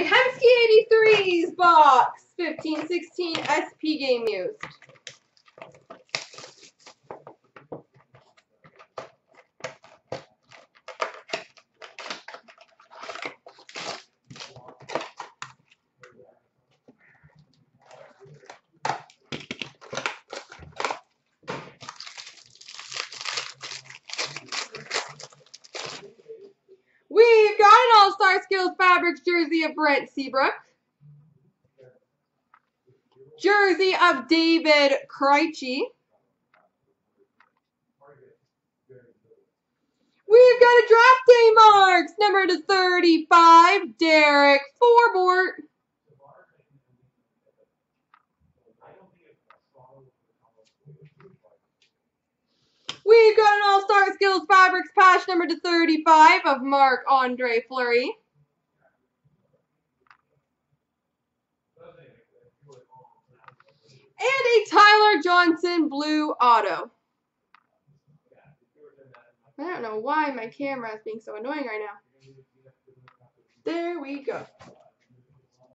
right, Hemsky 83's box. 15, 16 SP game used. We've got an All-Star Skills Fabrics jersey of Brent Seabrook. Jersey of David Krejci. We've got a draft day marks, number to 35, Derek Forbort. We've got an All-Star Skills Fabrics patch number to 35 of Marc-Andre Fleury. And a Tyler Johnson blue auto. I don't know why my camera is being so annoying right now. There we go.